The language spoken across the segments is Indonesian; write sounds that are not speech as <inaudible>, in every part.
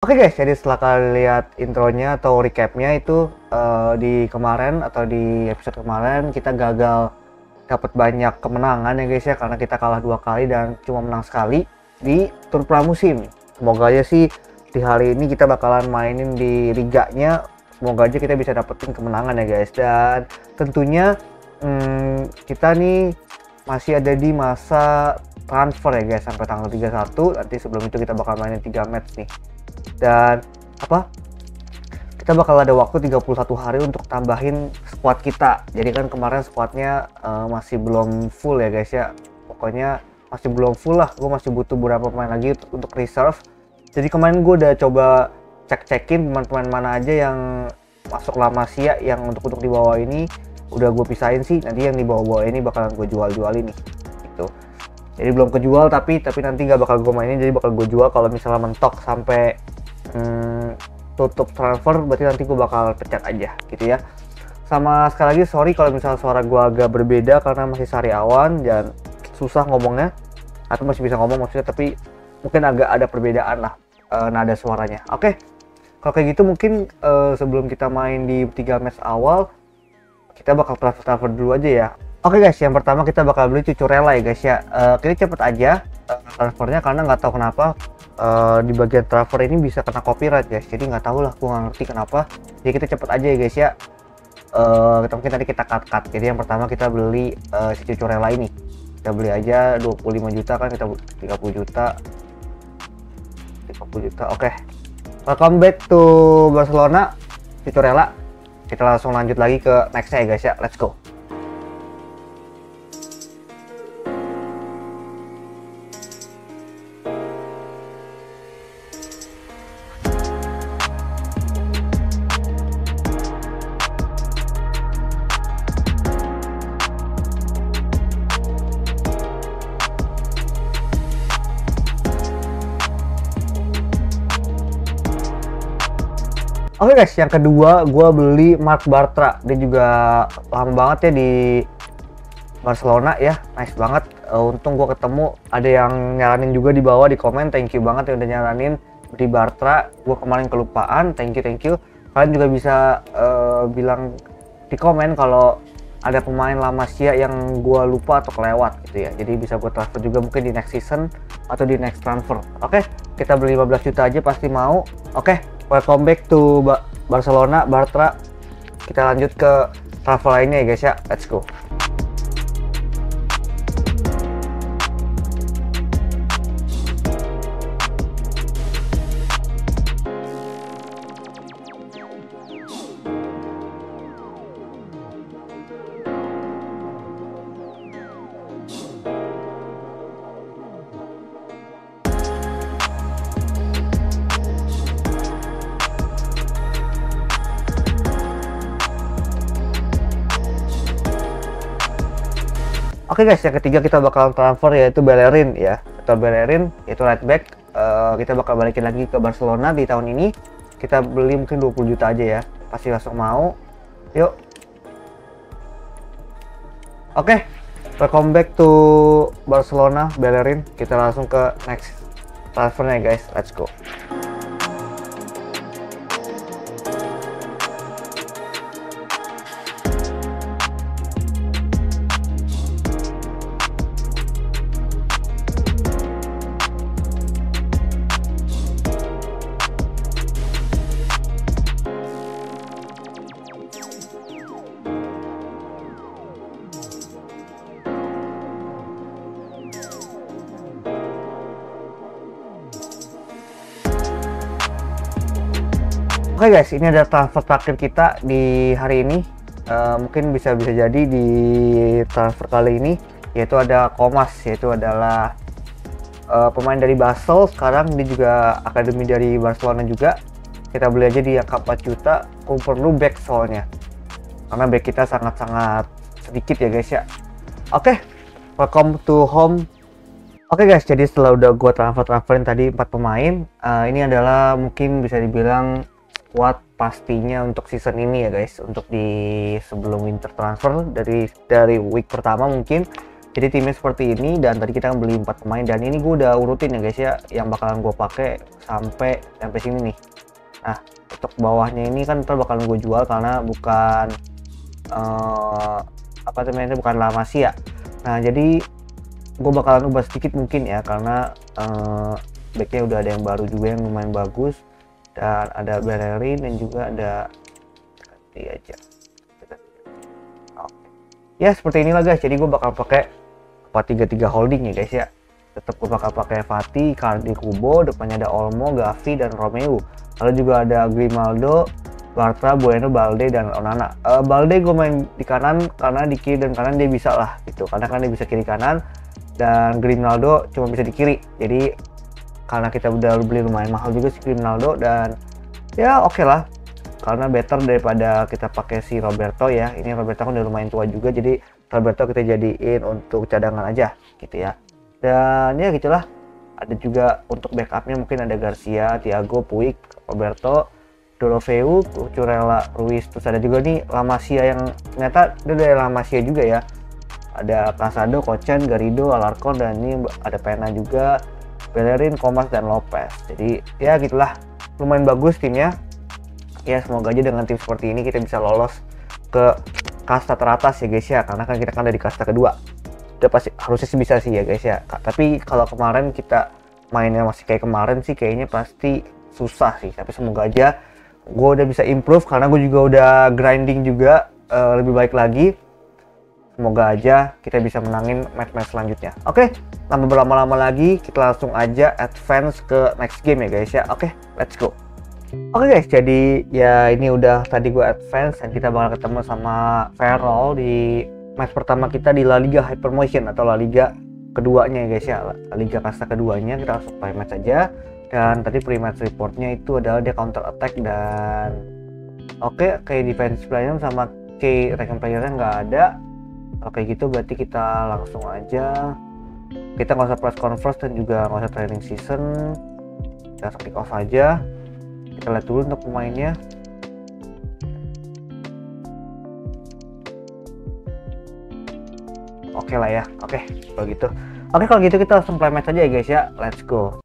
Oke guys, jadi setelah kalian lihat intronya atau recapnya itu uh, di kemarin atau di episode kemarin kita gagal dapat banyak kemenangan ya guys ya karena kita kalah dua kali dan cuma menang sekali di tur pramusim. Semoga aja sih di hari ini kita bakalan mainin di liganya. Semoga aja kita bisa dapetin kemenangan ya guys dan tentunya hmm, kita nih masih ada di masa transfer ya guys sampai tanggal 31 nanti sebelum itu kita bakal mainin 3 match nih dan apa? Kita bakal ada waktu 31 hari untuk tambahin squad kita. Jadi kan kemarin squadnya uh, masih belum full ya guys ya. Pokoknya masih belum full lah. Gue masih butuh beberapa pemain lagi untuk reserve. Jadi kemarin gue udah coba cek-cekin pemain-pemain mana aja yang masuk lama sia yang untuk untuk di bawah ini. Udah gue pisahin sih. Nanti yang di bawah-bawah ini bakalan gue jual-jual ini gitu jadi belum kejual tapi tapi nanti nggak bakal gue mainin jadi bakal gue jual. Kalau misalnya mentok sampai hmm, tutup transfer berarti nanti gue bakal pecat aja gitu ya. Sama sekali lagi sorry kalau misalnya suara gue agak berbeda karena masih sariawan dan susah ngomongnya. Atau masih bisa ngomong maksudnya tapi mungkin agak ada perbedaan lah uh, nada suaranya. Oke okay. kalau kayak gitu mungkin uh, sebelum kita main di tiga match awal kita bakal transfer transfer dulu aja ya Oke okay guys, yang pertama kita bakal beli cucu rela ya guys ya. Uh, kita cepet aja uh, transfernya karena nggak tahu kenapa uh, di bagian transfer ini bisa kena copyright guys. Jadi nggak tahu lah, gue nggak ngerti kenapa. Jadi kita cepet aja ya guys ya. Uh, mungkin tadi kita cut cut. Jadi yang pertama kita beli uh, si cucu rela ini. Kita beli aja 25 juta kan kita 30 juta. 30 juta. Oke. Okay. Welcome back to Barcelona. Cucu rela. Kita langsung lanjut lagi ke nextnya ya guys ya. Let's go. Guys, yang kedua gue beli Mark Bartra. Dia juga lama banget ya di Barcelona ya, nice banget. Uh, untung gue ketemu ada yang nyaranin juga di bawah di komen. Thank you banget yang udah nyaranin di Bartra. Gue kemarin kelupaan, thank you thank you. Kalian juga bisa uh, bilang di komen kalau ada pemain lama Sia yang gue lupa atau kelewat gitu ya. Jadi bisa gue transfer juga mungkin di next season atau di next transfer. Oke, okay? kita beli 15 juta aja pasti mau. Oke. Okay? Welcome back to ba Barcelona Bartra. Kita lanjut ke travel lainnya ya guys ya. Let's go Oke okay guys, yang ketiga kita bakal transfer yaitu Bellerin ya. Atau Bellerin yaitu right back. Uh, kita bakal balikin lagi ke Barcelona di tahun ini. Kita beli mungkin 20 juta aja ya. Pasti langsung mau. Yuk. Oke. Okay. Welcome back to Barcelona Bellerin. Kita langsung ke next transfernya guys. Let's go. Guys, ini ada transfer terakhir kita di hari ini. Uh, mungkin bisa bisa jadi di transfer kali ini yaitu ada Komas yaitu adalah uh, pemain dari Basel. Sekarang dia juga akademi dari Barcelona juga. Kita beli aja di angka 4 juta aku perlu back soalnya. Karena back kita sangat-sangat sedikit ya guys ya. Oke okay, welcome to home. Oke okay guys, jadi setelah udah gue transfer-transferin tadi 4 pemain, uh, ini adalah mungkin bisa dibilang kuat pastinya untuk season ini ya guys. Untuk di sebelum winter transfer dari dari week pertama mungkin. Jadi timnya seperti ini dan tadi kita beli empat pemain dan ini gue udah urutin ya guys ya yang bakalan gue pakai sampai sampai sini nih. Nah untuk bawahnya ini kan ntar bakalan gue jual karena bukan uh, apa namanya bukan lama sih ya. Nah jadi gue bakalan ubah sedikit mungkin ya karena uh, backnya udah ada yang baru juga yang lumayan bagus dan ada Bellerin dan juga ada ganti aja. Ya seperti inilah guys. Jadi gue bakal pakai 433 holding ya guys ya. Tetap gue bakal pakai Fatih, Cardi Kubo, depannya ada Olmo, Gavi, dan Romeo. Lalu juga ada Grimaldo, Bartra, Bueno, Balde, dan Onana. Uh, Balde gue main di kanan karena di kiri dan kanan dia bisa lah gitu. Karena kan dia bisa kiri kanan dan Grimaldo cuma bisa di kiri. Jadi karena kita udah beli lumayan mahal juga si Grimaldo dan ya oke okay lah. Karena better daripada kita pakai si Roberto ya. Ini Roberto kan udah lumayan tua juga jadi Roberto kita jadiin untuk cadangan aja gitu ya. Dan ya gitulah. Ada juga untuk backupnya mungkin ada Garcia, Thiago, Puig, Roberto, Dolofeu, Curella, Ruiz. Terus ada juga nih Lamasia yang ternyata dia dari Lamasia juga ya. Ada Casado, Kochen, Garrido, Alarcon dan ini ada Pena juga Bellerin, Komas dan Lopez. Jadi ya gitulah. Lumayan bagus timnya. Ya semoga aja dengan tim seperti ini kita bisa lolos ke kasta teratas ya guys ya. Karena kan kita kan ada di kasta kedua. Udah pasti harusnya sih bisa sih ya guys ya. Tapi kalau kemarin kita mainnya masih kayak kemarin sih kayaknya pasti susah sih. Tapi semoga aja gue udah bisa improve karena gue juga udah grinding juga uh, lebih baik lagi semoga aja kita bisa menangin match-match selanjutnya. Oke okay, tanpa berlama-lama lagi kita langsung aja advance ke next game ya guys ya. Oke okay, let's go. Oke okay guys, jadi ya ini udah tadi gue advance dan kita bakal ketemu sama Ferrol di match pertama kita di La Liga Hypermotion atau La Liga keduanya ya guys ya, La Liga kasta keduanya kita langsung play match aja. Dan tadi pre-match reportnya itu adalah dia counter attack dan oke okay, kayak defense player sama key ranking playernya nggak ada kayak gitu berarti kita langsung aja. Kita nggak usah press conference dan juga nggak usah training season. Kita kick off aja. Kita lihat dulu untuk pemainnya. Oke lah ya oke okay, kalau gitu. Oke kalau gitu kita langsung play match aja ya guys ya. Let's go.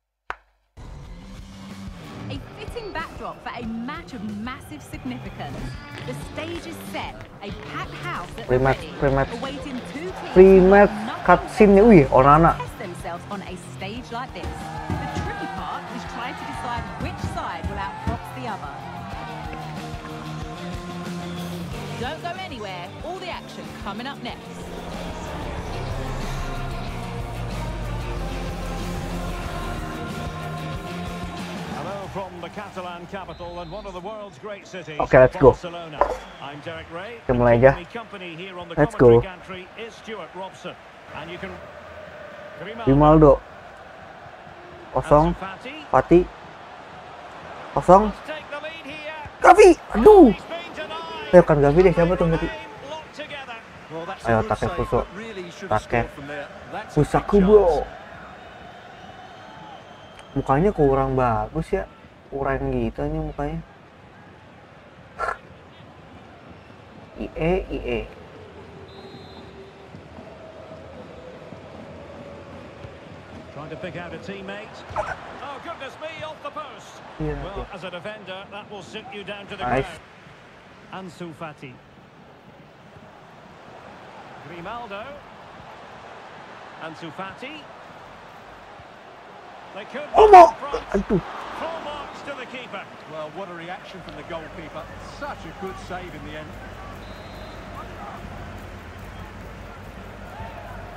A fitting backdrop for a match of massive significance. The stage is set, a packed house at Pre-match, awaiting two teams pre-match cutscene nih wih Onana test themselves on a stage like this. The tricky part is trying to decide which side will outfox the other. Don't go anywhere. All the action coming up next. Hello from the Catalan capital and one of the world's great cities. Okay, let's go. Barcelona. I'm Derek Ray. Kita mulai aja. Keeping me company here on the Let's go. gantry is Stuart Robson. And you can Grimaldo. Grimaldo kosong. Fati kosong. Gavi aduh ayo kan Gavi deh siapa tuh together. Ayo, Take Fuso. Take. Fusaku bro mukanya kurang bagus ya kurang gitu nih mukanya IE IE Trying to pick out a teammate. Oh, goodness me, off the post. Well, as a defender, that will sit you down to the Nice. ground. Ansu Fati. Grimaldo. Ansu Fati. In front. aduh. Well, what a reaction from the goalkeeper. Such a good save in the end.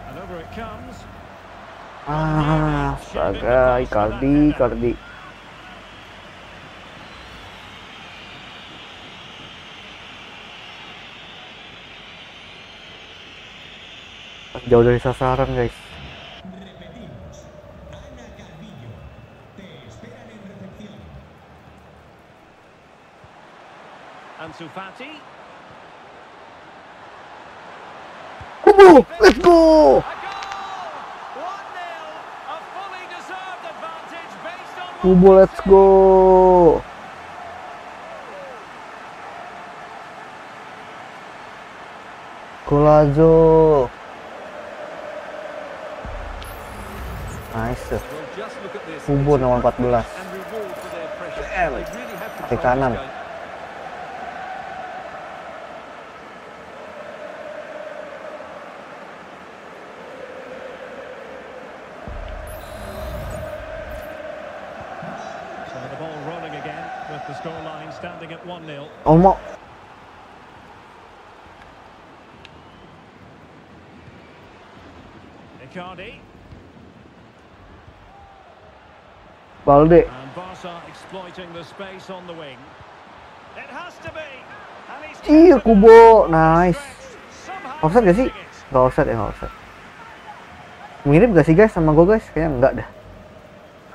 And over it comes. ah astaga Icardi Icardi jauh dari sasaran guys Ansu Fati. Kubu let's go! A goal! 1-0. A fully deserved advantage based on Kubu let's go Golazo tuh. Well, just look at this. Kubur nomor 14. And reward for their pressure. Damn. They really have Kaki control of kanan. this game. So the ball rolling again with the scoreline standing at 1-0. Olmo. Icardi Balde. and Barca exploiting the space on the wing. It has to be. Iya, Kubo. Nice. Offside gak sih? Gak offside ya, gak offside. Mirip gak sih guys sama gue guys? Kayaknya enggak dah.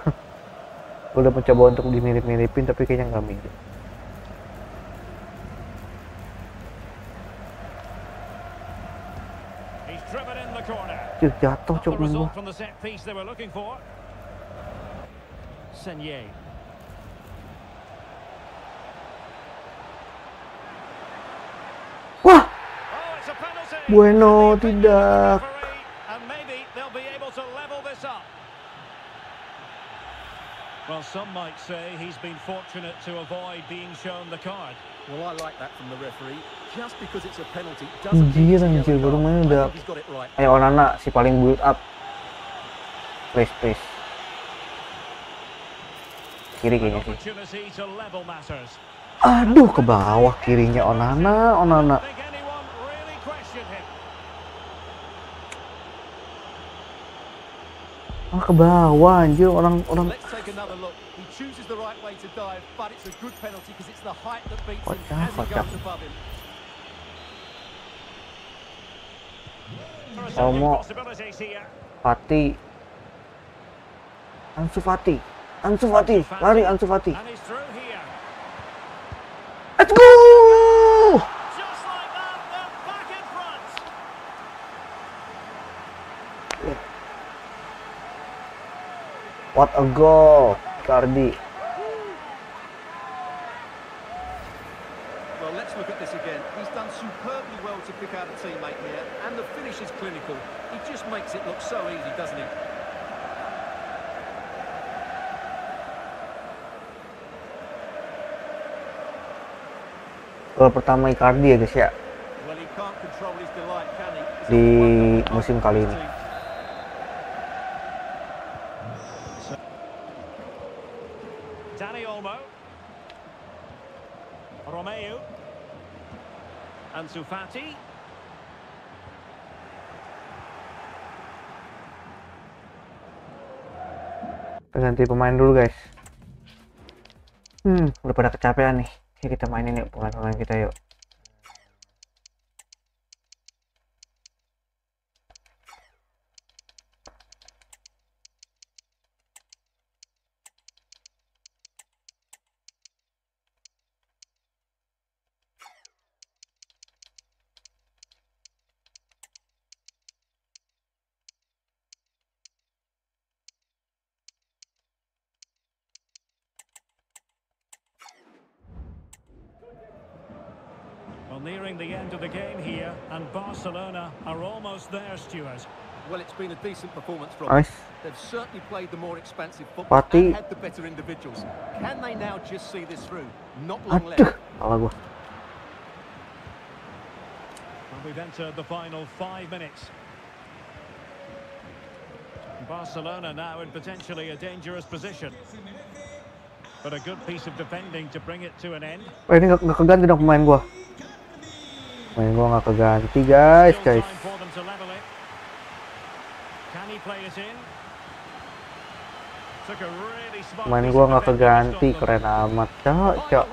<laughs> gue udah mencoba untuk dimirip-miripin tapi kayaknya nggak mirip. He's driven in the corner. Cih, jatuh Not cok the main gua. result from the set piece they were looking for. Senye. Wah, Oh, it's a penalty. Bueno, And the opinion of the tidak. Referee, And maybe they'll be able to level this up. Well, some might say he's been fortunate to avoid being shown the card. Well, I like that from the referee. Just because it's a penalty doesn't Anjir, mean it's a anjir, yellow baru main udah- think he's got it right. ayo Onana si paling build up. Please, please. Kiri kayaknya sih. Aduh, ke bawah kirinya Onana, Onana. I think anyone really questioned him. Ah, ke bawah anjir orang orang Let's take another look. He chooses the right way to dive, but it's a good penalty because it's the height that beats him Kocak, as he kocak. goes above him. There are some new Olmo. possibilities here. Fati. Ansu Fati. Ansu Fati, lari Ansu Fati. And he's through here. Let's go! Just like that, they're back in front. What a goal, Cardi. Well, let's look at this again. He's done superbly well to pick out a teammate here, and the finish is clinical. He just makes it look so easy, doesn't he? Gol pertama Icardi ya guys ya di musim kali ini. his team. Danny Olmo. Romeo. Ansu Fati. Ganti pemain dulu guys. Hmm, udah pada kecapean nih. Yuk kita mainin yuk pemain-pemain kita yuk. Well, nearing the end of the game here, and Barcelona are almost there, Stuart. Well, it's been a decent performance from Nice. them. They've certainly played the more expansive football Pati. and had the better individuals. Can they now just see this through? Not long left. Aduh, salah gua. Well, we've entered the final five minutes. Barcelona now in potentially a dangerous position. But a good piece of defending to bring it to an end. Oh, ini nggak keganti dong pemain gua. Pemain gua nggak keganti guys, guys. time for them to level it. Can he play it in? Took a really smart Pemain piece gua nggak keganti, keren amat. Cok, cok.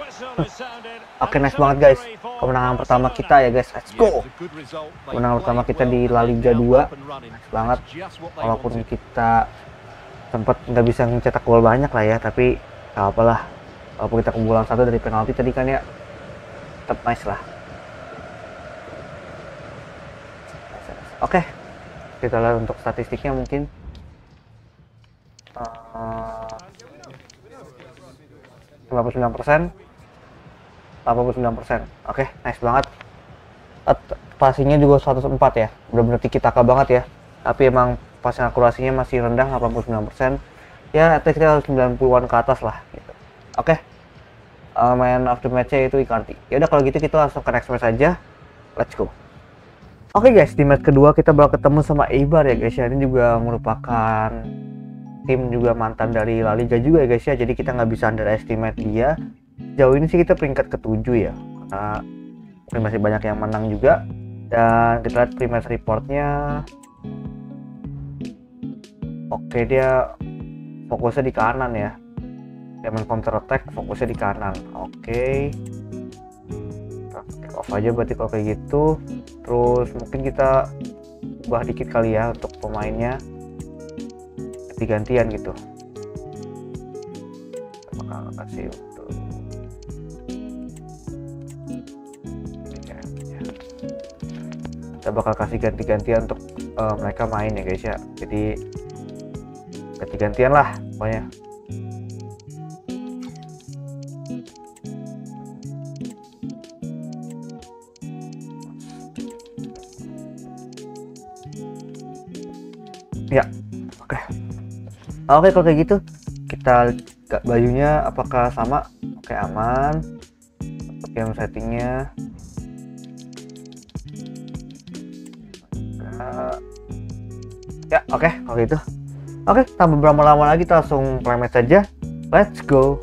Oke, nice banget guys. Kemenangan pertama kita ya guys. Let's go. Kemenangan pertama kita di La Liga they're now 2. up and running. Nice banget. Walaupun kita sempat nggak bisa mencetak gol banyak lah ya, tapi nggak apalah. Walaupun kita kebobolan satu dari penalti tadi kan ya, tetap nice lah. Oke, kita lihat untuk statistiknya mungkin. Eh, 59 persen, 89 persen. Oke, nice banget. At- Passingnya juga 104 ya, benar-benar tiki taka banget ya. Tapi emang passing akurasinya masih rendah 89% ya at least kita harus 90-an ke atas lah gitu oke uh, main of the match-nya itu Icardi ya udah kalau gitu kita langsung ke next match aja let's go Oke guys, di match kedua kita bakal ketemu sama Eibar ya guys ya. Ini juga merupakan tim juga mantan dari La Liga juga ya guys ya. Jadi kita nggak bisa underestimate dia. Jauh ini sih kita peringkat ketujuh ya. Karena masih banyak yang menang juga. Dan kita lihat pre-match reportnya. Oke dia fokusnya di kanan ya. Dia counter attack fokusnya di kanan. Oke. Kita off aja berarti kalau kayak gitu terus mungkin kita ubah dikit kali ya untuk pemainnya. Ganti-gantian gitu. Kita bakal kasih untuk kita bakal kasih ganti-gantian untuk uh, mereka main ya guys ya. Jadi ganti-gantian lah pokoknya ya oke. Oke kalau kayak gitu kita bajunya apakah sama? Oke aman. Untuk yang settingnya. Uh, ya oke kalau gitu. Oke tanpa berlama-lama lagi kita langsung play saja. Let's go.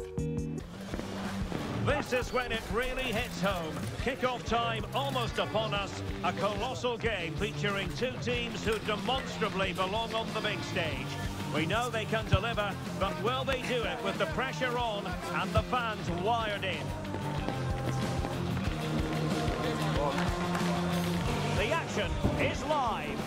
This is when it really hits home. Kick-off time almost upon us. A colossal game featuring two teams who demonstrably belong on the big stage. We know they can deliver, but will they do it with the pressure on and the fans wired in? The action is live.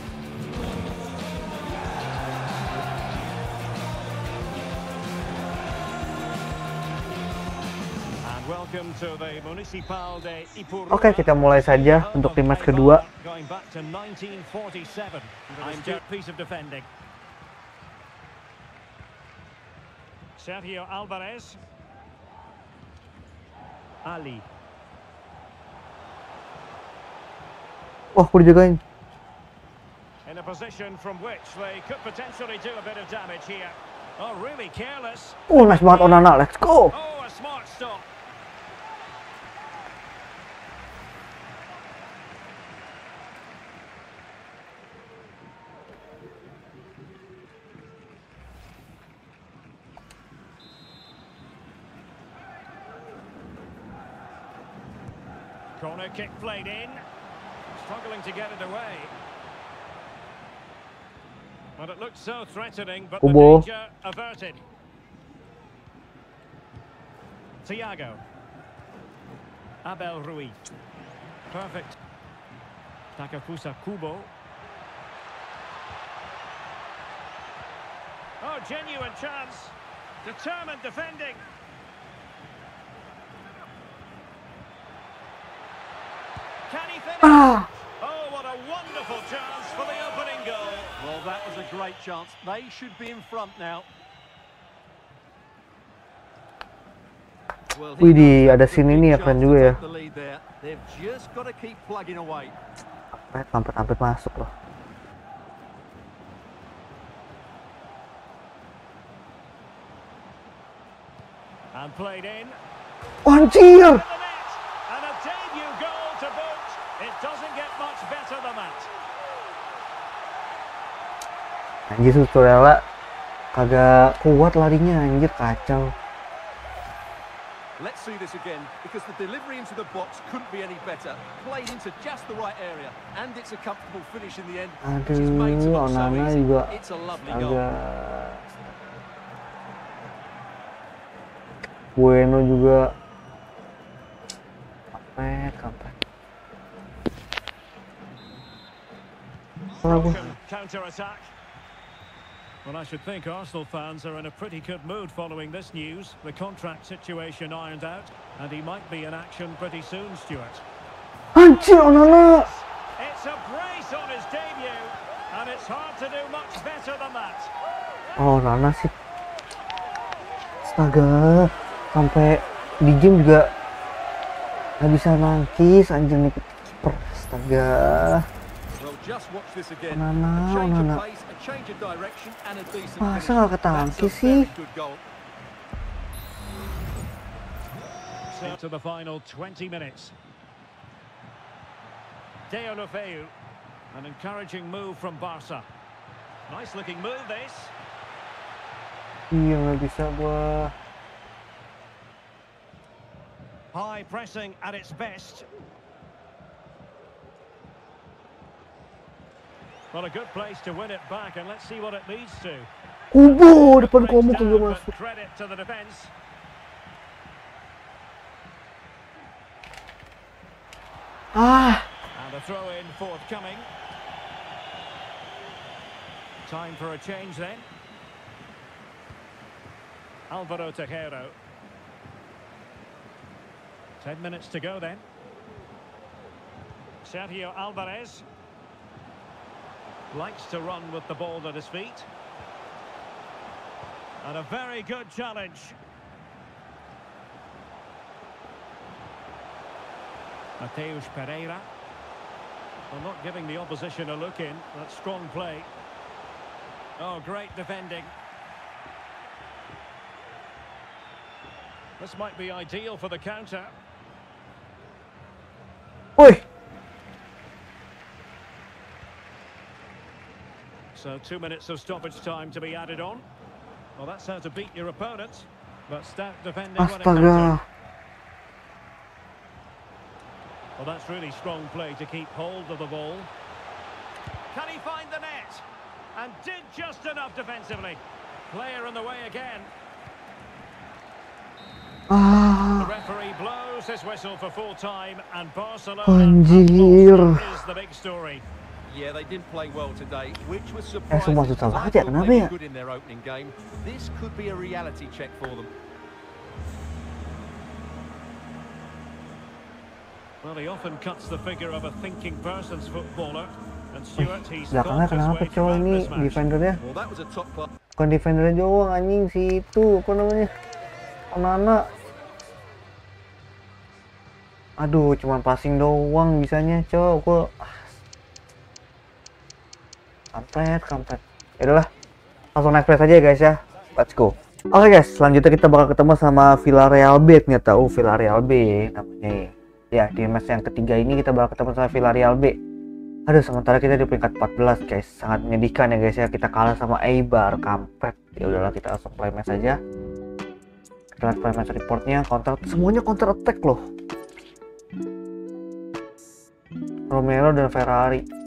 And welcome to the Municipal de Ipurua. Oke, kita mulai saja untuk tim match kedua. Going back to 1947. I'm just piece of defending. Sergio Alvarez. Ali. wah udah jagain In a position from which they could potentially do a bit of damage here. Oh, really careless. oh nice banget Onana let's go Oh, a smart stop. Corner kick played in. Struggling to get it away. But it looked so threatening, but the Kubo. danger averted. Thiago. Abel Rui. Perfect. Takafusa Kubo. Oh, genuine chance. Determined defending. Can he finish? Ah Oh, what a wonderful chance for the opening goal. Well, that was a great chance. They should be in front now. Well, he Widih, knows ada it's a scene big ini ya, chance keren to juga ya. take the lead there. Better than that. anjir Suturella kagak kuat larinya anjir kacau Let's see this again, because the delivery into the box couldn't be any better. Played into just the right area, and it's a comfortable finish in the end. aduh so Onana easy. juga It's a lovely goal. agak Bueno juga kampret kampret Broken counter-attack. Well, I should think Arsenal fans are in a pretty good mood following this news. The contract situation ironed out, and he might be in action pretty soon, Stuart. Onana It's a brace on his debut, and it's hard to do much better than that. oh Onana sih astaga sampai di game juga nggak bisa nangkis anjir nih kiper astaga just watch this again. Onana, a change Onana. of pace, a change of direction and a decent Masa finish. nggak That's a sih? very good goal. So to the final 20 minutes. Deo Lofeu. An encouraging move from Barca. Nice looking move this. Iya nggak bisa gua. High pressing at its best. Well, a good place to win it back, and let's see what it leads to. Kubu depan Breaks komo down, kagak but masuk. Credit to the defence. Ah, And a throw in forthcoming. Time for a change then. Alvaro Tejero. Ten minutes to go then. Sergio Alvarez. Likes to run with the ball at his feet. And a very good challenge. Mateus Pereira. Well, not giving the opposition a look in. That's strong play. Oh, great defending. This might be ideal for the counter. woi. So two minutes of stoppage time to be added on. Well, that's how to beat your opponent. But stout defending. Astaga. Well, that's really strong play to keep hold of the ball. Can he find the net? And did just enough defensively. Player in the way again. The Ah, referee blows his whistle for full time, and Barcelona Anjir. is the big story. Yeah, they didn't play well today, which was Eh, semua surprising. susah banget ya, kenapa ya? were good in their opening game. This could be a reality check for them. Well, he often cuts the figure of a thinking person's footballer. And Stuart, he's belakangnya kenapa throughout ini defendernya? Bukan defendernya doang anjing si itu apa namanya? Onana. Aduh, cuman passing doang bisanya, cow. Gua ah. Kampret, kampret. Ya udahlah. Langsung next play aja ya guys ya. Let's go. Oke guys, selanjutnya kita bakal ketemu sama Villarreal B. Nggak tahu Villarreal B namanya. Ya, di match yang ketiga ini kita bakal ketemu sama Villarreal B. Aduh, sementara kita di peringkat 14 guys. Sangat menyedihkan ya guys ya. Kita kalah sama Eibar, kampret. Ya udahlah, kita langsung play match aja. Kita lihat play match reportnya, counter semuanya counter attack loh. Romero dan Ferrari.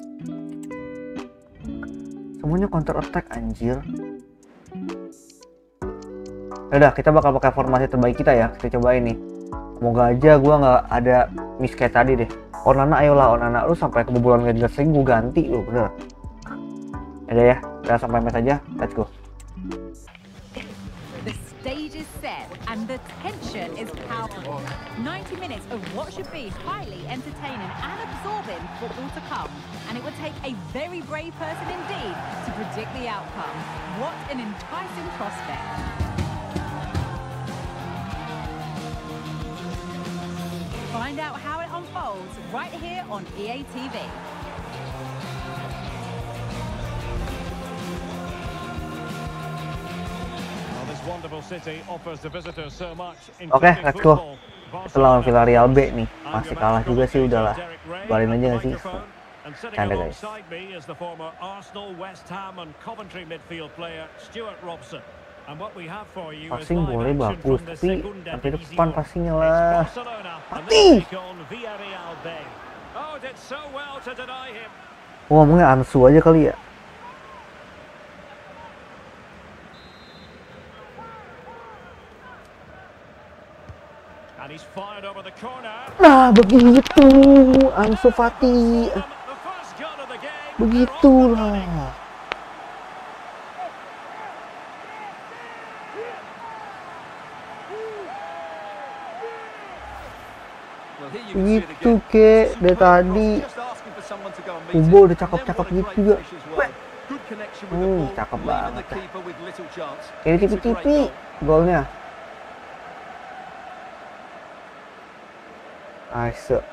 Semuanya counter attack anjir. Ya Udah, kita bakal pakai formasi terbaik kita ya. Kita coba ini. Semoga aja gua nggak ada miss kayak tadi deh. Onana ayolah Onana lu sampai kebobolan nggak jelas lagi gua ganti lu bener. Ada ya, kita sampai match aja. Let's go. The stage is set and the tension is palpable. 90 minutes of what should be highly entertaining and absorbing football to come. And it would take a very brave person indeed to predict the outcome. What an enticing prospect. Find out how it unfolds right here on EA TV. Well, wonderful city offers the visitors so much, Oke, including let's go. football. Kita lawan Villarreal B nih. Masih kalah juga sih commentator, udahlah. Derek Ray, Biarin at aja the nggak sih? And sitting guys. alongside me is the former Arsenal, West Ham and Coventry midfield player Stuart Robson. And what we have for you is Passing live boleh bagus, tapi sampai depan passingnya lah. Mati! B. Oh, did so well to deny him. Gua ngomongnya Ansu aja kali ya. Nah, begitu Ansu Fati. Begitulah. Gitu kek dari tadi. it. udah cakep-cakep gitu what a juga. great finish as well. Good connection with the Hmm, cakep banget. Ini tipi-tipi golnya. Nice.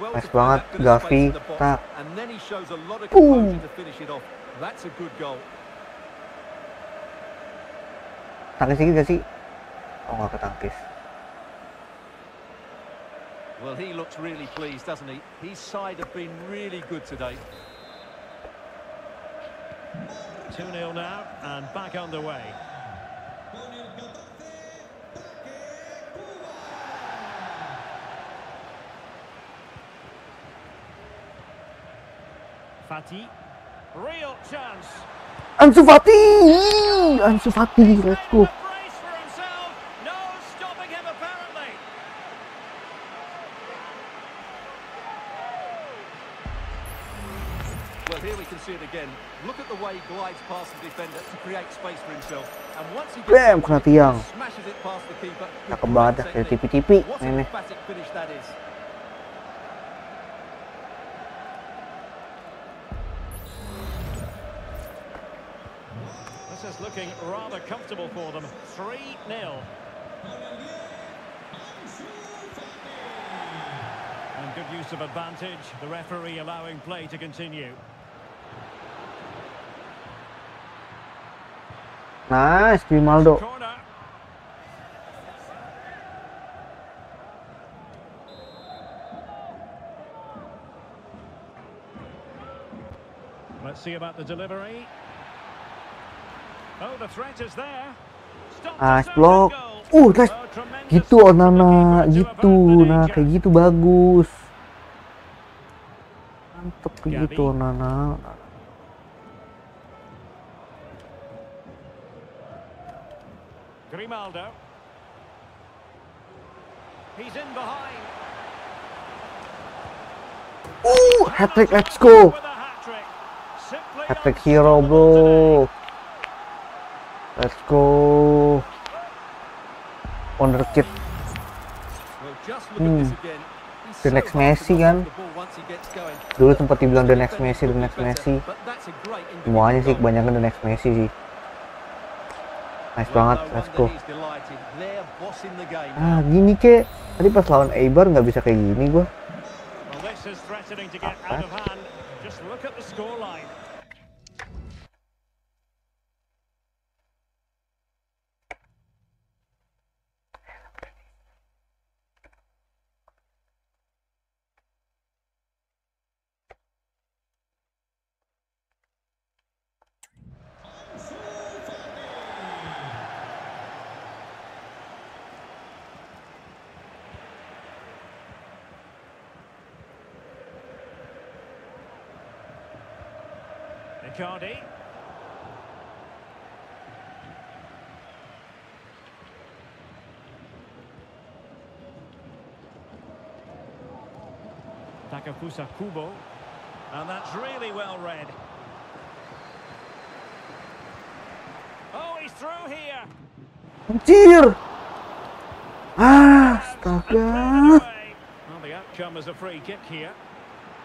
well Nice to find banget, Gavi. Tak. and then he shows a lot of Boom. composure to finish it off. That's a good goal. Tangkis dikit gak sih? Oh nggak ketangkis. Well, he looks really pleased, doesn't he? His side have been really good today. 2-0 now, and back underway. Fati. Real chance. Ansu Fati! Ansu Fati, let's go. Again. Look at the way he glides past the defender to create space for himself. And once he Bam, kena tiang. smashes it past the keeper. with Cakep great banget dah, dari technique. tipi-tipi What mainnya. an emphatic finish that is. This is looking rather comfortable for them. 3-0. And good use of advantage. The referee allowing play to continue. Nice, Grimaldo. Let's see about the delivery. Oh, the threat is there. Nice block. Uh, nice. Gitu Onana, gitu. Nah, kayak gitu bagus. Mantep kayak gitu Onana. Grimaldo. He's in behind. Uh, hat trick, let's go. Hat trick hero, bro. Let's go. Wonderkid. Hmm. The next Messi kan? Dulu sempat dibilang the next Messi, the next Messi. Semuanya sih kebanyakan the next Messi sih. Nice banget, let's go. Ah, gini kek. Tadi pas lawan Eibar nggak bisa kayak gini gua. Well, Icardi. Takafusa Kubo. And that's really well read. Oh, he's through here. Anjir. Ah, astaga. Well, the outcome is a free kick here.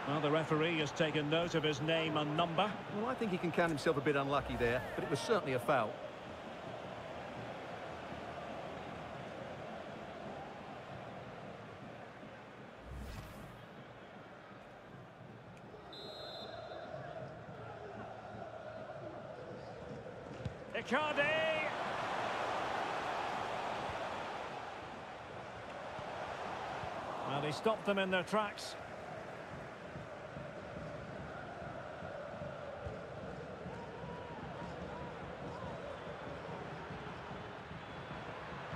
Well, the referee has taken note of his name and number. Well, I think he can count himself a bit unlucky there, but it was certainly a foul. Icardi! Well, he stopped them in their tracks.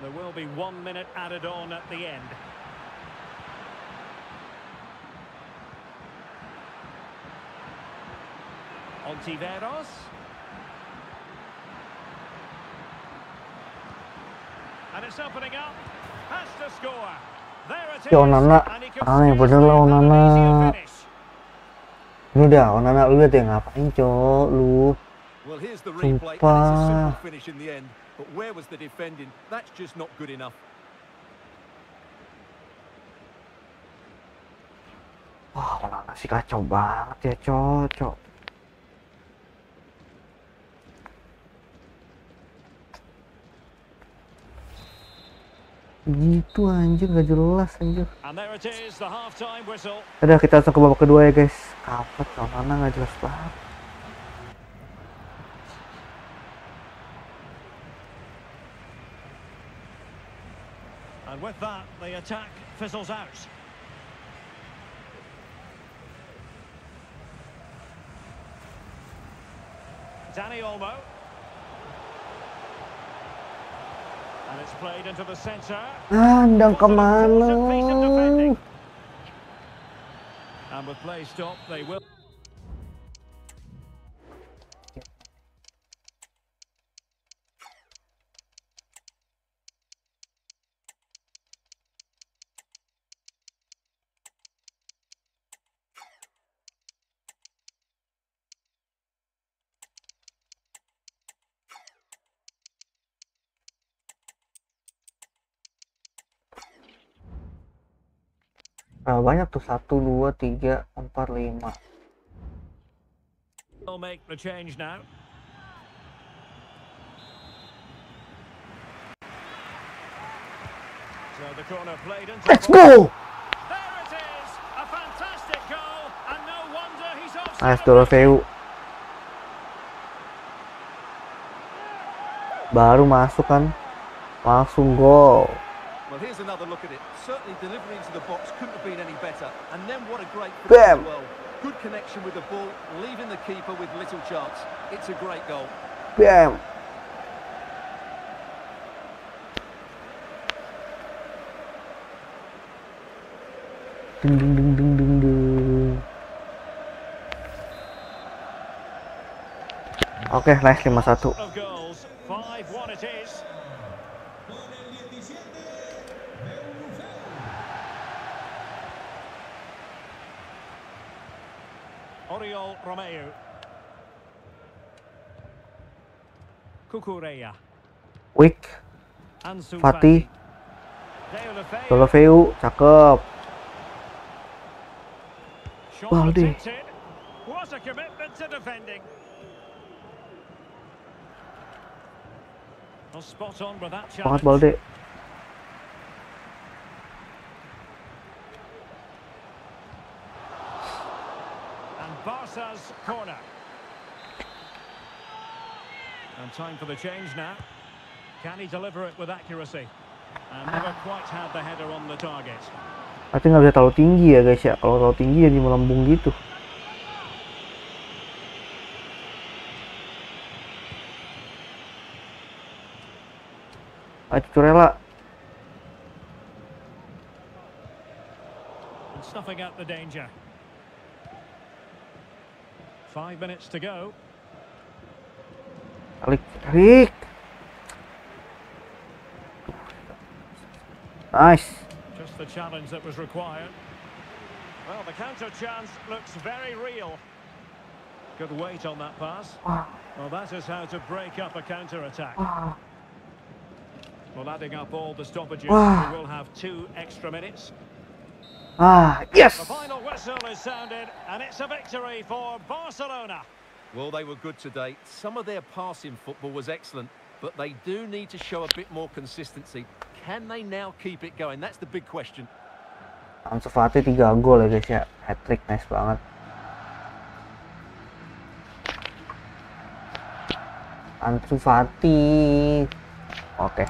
There will be one minute added on at the end. Ontiveros. And it's opening up. Has to score. There it is. Onana. And he could Aneh, bener lah, Onana. Ini udah, Onana lu lihat ya ngapain cok lu. Well, here's the replay. and It's a Sumpah. But where was the defending? That's just not good enough. Wah, Onana sih kacau banget ya cok, cok. Gitu anjir gak jelas anjir. And there it is, the half-time whistle. Udah kita langsung ke babak kedua ya guys. Kapat Onana gak jelas banget. And with that, the attack fizzles out. Danny Olmo. And it's played into the centre. Ah, Andang What an important piece of kemana? defending. And with play stopped, they will. Tuh satu, dua, tiga, empat, lima. will make the change now. So the corner played into Let's go! There it is! A fantastic goal, and no wonder he's off. Nice Dorofeu. Baru masuk kan, langsung gol. Well, here's another look at it. Certainly delivery into the box couldn't have been any better. And then what a great Bam! well. Good connection with the ball, leaving the keeper with little chance. It's a great goal. Bam! Ding ding ding ding ding ding. Oke, nice 5-1. Of goals, 5-1 commitment to defending. Well, spot on with that Banget. Balde. Barca's corner. And time for the change now. Can he deliver it with accuracy? And never quite had the header on the target. Tapi nggak bisa terlalu tinggi ya guys ya. Kalau terlalu tinggi jadi melambung gitu. Ayo Curela. Snuffing out the danger. Five minutes to go. Alik. Nice. Just the challenge that was required. Well, the counter chance looks very real. Good weight on that pass. Wah, Well, that is how to break up a counter attack. wah. Well, adding up all the stoppages, ah. Wow. we will have two extra minutes. Ah, yes. The final whistle is sounded, and it's a victory for Barcelona. Well, they were good today. Some of their passing football was excellent, but they do need to show a bit more consistency. Can they now keep it going? That's the big question. Ansu Fati 3 gol ya guys ya. Hat trick nice banget. Ansu Fati. Oke.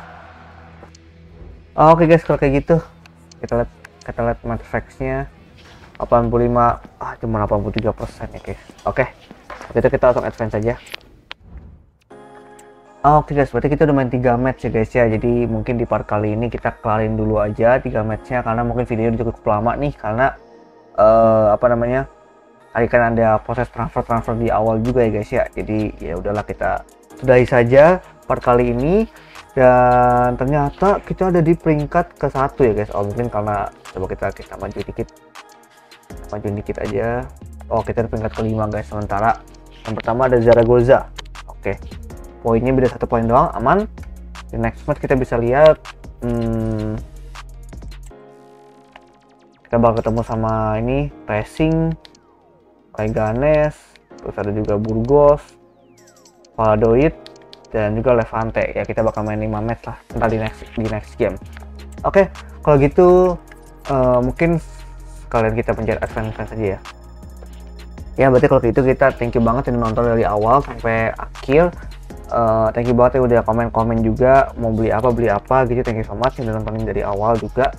Oke guys, kalau kayak gitu kita lihat kita lihat match facts-nya 85 ah cuma 83% ya guys. Oke. Jadi kita langsung advance aja. Oh, Oke guys, berarti kita udah main 3 match ya guys ya. Jadi mungkin di part kali ini kita kelarin dulu aja 3 matchnya karena mungkin video udah cukup lama nih karena uh, apa namanya? Tadi kan ada proses transfer-transfer di awal juga ya guys ya. Jadi ya udahlah kita sudahi saja part kali ini dan ternyata kita ada di peringkat ke satu ya guys. Oh mungkin karena coba kita kita maju dikit, maju dikit aja. Oh kita di peringkat kelima guys. Sementara yang pertama ada Zaragoza. Oke poinnya beda satu poin doang aman di next match kita bisa lihat hmm, kita bakal ketemu sama ini Racing Leganes terus ada juga Burgos Valladolid dan juga Levante ya kita bakal main 5 match lah ntar di next di next game oke okay, kalau gitu uh, mungkin kalian kita pencet advance saja ya. Ya berarti kalau gitu kita thank you banget yang nonton dari awal sampai akhir. Uh, thank you banget ya udah komen-komen juga mau beli apa beli apa gitu. Thank you so much yang udah nontonin dari awal juga.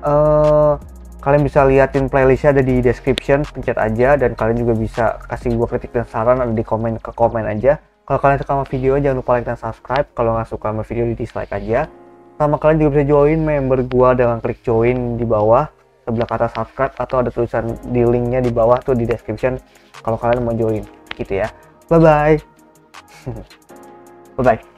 Uh, kalian bisa liatin playlistnya ada di description pencet aja. Dan kalian juga bisa kasih gua kritik dan saran ada di komen ke komen aja. Kalau kalian suka sama video jangan lupa like dan subscribe. Kalau nggak suka sama video di dislike aja sama kalian juga bisa join member gua dengan klik join di bawah. Sebelah kata subscribe atau ada tulisan di linknya di bawah tuh di description kalau kalian mau join gitu ya. Bye bye Bye bye.